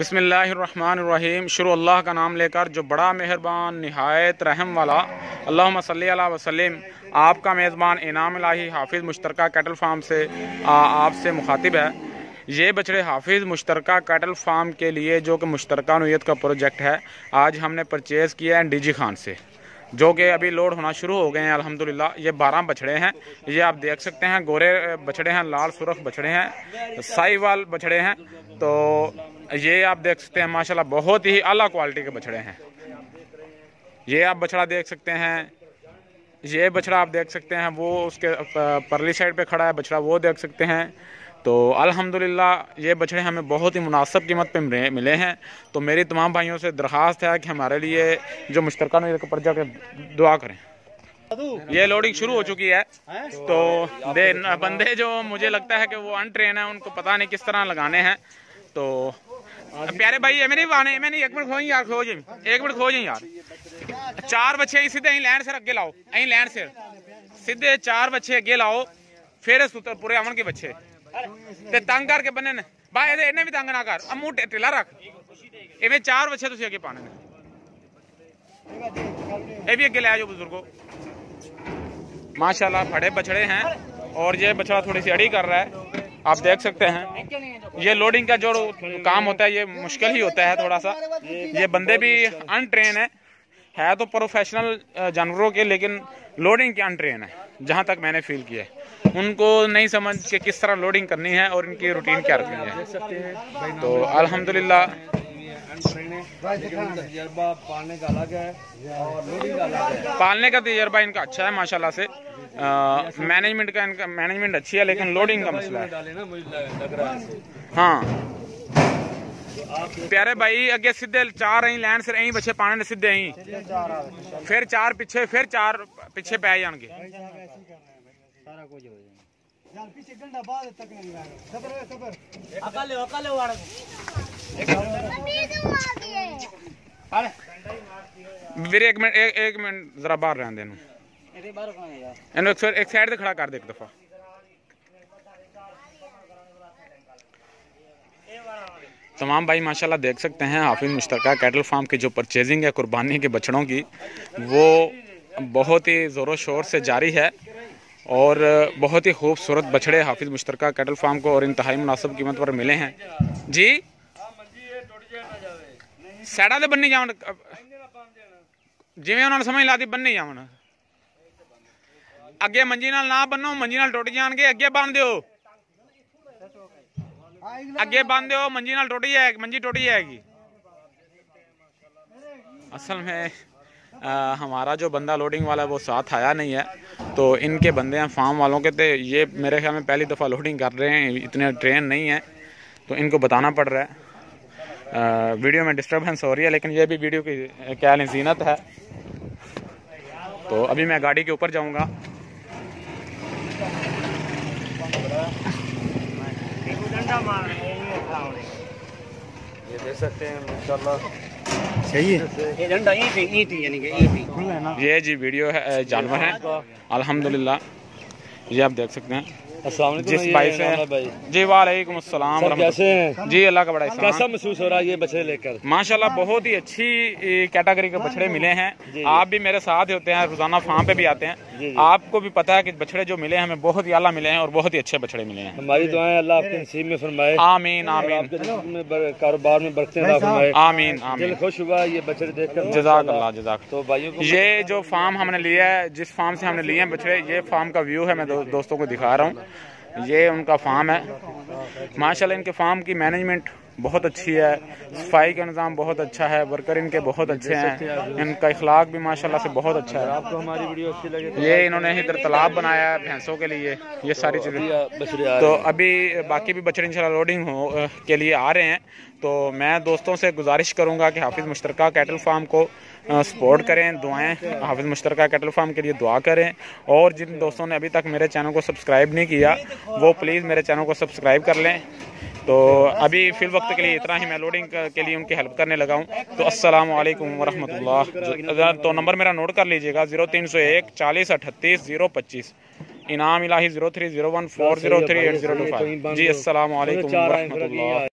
बिसमीम शुरू अल्लाह का नाम लेकर जो बड़ा मेहरबान, नहायत, रहम वाला अल्लाह सल वसलम आपका मेज़बान इनाम लाही हाफिज़ मुश्तर कैटल फार्म से आपसे मुखातिब है। ये बछड़े हाफिज़ मुश्तर कैटल फार्म के लिए जो कि मुश्तर नोयत का प्रोजेक्ट है, आज हमने परचेज़ किया है डी जी खान से, जो कि अभी लोड होना शुरू हो गए हैं, अल्हम्दुलिल्लाह। ये बारह बछड़े हैं। ये आप देख सकते हैं, गोरे बछड़े हैं, लाल सुरख बछड़े हैं साईवाल बछड़े हैं। तो ये आप देख सकते हैं, माशाल्लाह, बहुत ही अला क्वालिटी के बछड़े हैं। ये आप बछड़ा देख सकते हैं, ये बछड़ा आप देख सकते हैं, वो उसके परली साइड पे खड़ा है, बछड़ा वो देख सकते हैं। तो अल्हम्दुलिल्लाह, ये बछड़े हमें बहुत ही मुनासब कीमत पे मिले हैं। तो मेरी तमाम भाइयों से दरख्वास्त है कि हमारे लिए जो मुश्तरका पर जाकर दुआ करें। ये लोडिंग शुरू हो चुकी है तो बंदे जो मुझे लगता है कि वो अनट्रेन है, उनको पता नहीं किस तरह लगाने हैं। तो प्यारे भाई एवं आने एवं एक मिनट खोज यार, खोज एक मिनट खोज यार। चार बच्चे सीधे अं लैंड सिर अगे लाओ अं लैंड सिर। सीधे चार बच्चे अगे लाओ, फिर सुतर पूरे आवन के बच्चे। तंग करके बने भाई इन्हें भी तंग ना कर। अमू टेला रख। एवे चार बच्चे अगे पाने ने। भी अगे ले जाओ बुजुर्गो। माशाला फड़े बछड़े हैं। और ये बछड़ा थोड़ी सी अड़ी कर रहा है। आप देख सकते हैं। ये लोडिंग का जो काम होता है, ये मुश्किल ही होता है थोड़ा सा। ये बंदे भी अनट्रेन है। है तो प्रोफेशनल जानवरों के, लेकिन लोडिंग के अनट्रेन है, जहाँ तक मैंने फील किया है। उनको नहीं समझ के किस तरह लोडिंग करनी है और इनकी रूटीन क्या रखनी है। तो अल्हम्दुलिल्लाह पालने का अलग है पालने का तजर्बा इनका अच्छा है माशाल्लाह से। मैनेजमेंट का इनका मैनेजमेंट अच्छी है लेकिन लोडिंग का मसला है। हाँ प्यारे भाई अगे सीधे चार अं लैन सिर अं बच्चे पाने सीधे अं फिर चार पिछे फिर चार पिछे पै जाएँगे। सारा कुछ हो जाए यार पीछे घंटा बाद तक नहीं आएगा सबर सबर अकल अकल वाड़ ਵੀਰੇ ਇੱਕ ਮਿੰਟ ਇੱਕ ਇੱਕ ਮਿੰਟ ਜ਼ਰਾ ਬਾਹਰ ਰਹਿਣ ਦੇ ਇਹਨੂੰ ਇਹਦੇ ਬਾਹਰ ਕੌਣ ਹੈ ਯਾਰ ਇਹਨੂੰ ਇੱਕ ਇੱਕ ਸਾਈਡ ਤੇ ਖੜਾ ਕਰ ਦੇ ਇੱਕ ਦਫਾ तमाम भाई माशाल्लाह देख सकते हैं हाफिज मुश्तरका कैटल फार्म की जो परचेजिंग है कुर्बानी के बछड़ों की वो बहुत ही ज़ोरों शोर से जारी है और बहुत ही खूबसूरत बछड़े हाफिज मुश्तरका कैटल फार्म को और इंतहाई मुनासिब कीमत पर मिले हैं जी तो बनी जावन जिमें उन्होंने समझ ला दी बनी जावन अगे मंजी ना बनो मंजी टुट जाएँगे अगे बन दो अगे बन दो मंजी टुट जाएगी मंजी टुट जाएगी असल में आ, हमारा जो बंदा लोडिंग वाला है वो साथ आया नहीं है तो इनके बंदे हैं फार्म वालों के थे ये मेरे ख्याल में पहली दफ़ा लोडिंग कर रहे हैं इतने ट्रेन नहीं है तो इनको बताना पड़ रहा है आ, वीडियो में डिस्टर्बेंस हो रही है लेकिन ये भी वीडियो की क्या लें जीनत है। तो अभी मैं गाड़ी के ऊपर जाऊँगा। ये देख सकते हैं सही है। ये जी वीडियो है जानवर है। अल्हम्दुलिल्लाह। ये आप देख सकते हैं। जिस भाई से जी वालेकुम अस्सलाम कैसे हैं? जी अल्लाह का बड़ा कैसा महसूस हो रहा है ये बछड़े लेकर? माशाल्लाह बहुत ही अच्छी कैटेगरी के बछड़े मिले हैं। आप भी मेरे साथ होते हैं रोज़ाना फार्म पे भी आते हैं। आपको भी पता है कि बछड़े जो मिले हैं हमें बहुत ही आला मिले हैं और बहुत ही अच्छे बछड़े मिले हैं। हमारी दुआएँ अल्लाह आपके नसीब में फरमाए। आमीन आमीन। कारोबार में बरकतें फरमाए। आमीन आमीन। खुश हुआ ये बछड़े देखकर। जजाक अल्लाह जजाक। तो भाइयों को ये जो फार्म हमने लिया है जिस फार्म से हमने लिए हैं बछड़े ये फार्म का व्यू है मैं दोस्तों को दिखा रहा हूँ। ये उनका फार्म है। माशाल्लाह इनके फार्म की मैनेजमेंट बहुत अच्छी है। सफ़ाई का निज़ाम बहुत अच्छा है। वर्कर इनके बहुत अच्छे हैं। इनका इखलाक भी माशाल्लाह से बहुत अच्छा है। आपको हमारी वीडियो अच्छी लगे तो ये इन्होंने इधर तालाब बनाया है भैंसों के लिए। ये सारी चीज़ें। तो अभी बाकी भी बछड़े इंशाल्लाह लोडिंग हो के लिए आ रहे हैं। तो मैं दोस्तों से गुजारिश करूँगा कि हाफिज़ मुश्तर कैटल फार्म को सपोर्ट करें दुआएँ। हाफिज़ मुश्तर कैटल फार्म के लिए दुआ करें। और जिन दोस्तों ने अभी तक मेरे चैनल को सब्सक्राइब नहीं किया वो प्लीज़ मेरे चैनल को सब्सक्राइब कर लें। तो अभी फिल वक्त के लिए इतना ही, मैं लोडिंग के लिए उनकी हेल्प करने लगा हूँ। तो अस्सलाम वालेकुम तो नंबर मेरा नोट कर लीजिएगा, ज़ीरो तीन सौ एक चालीस अठतीस ज़ीरो पच्चीस। Inam Ilahi zero three zero one four zero three eight zero two five. जी असल वरहमतुल्लाह।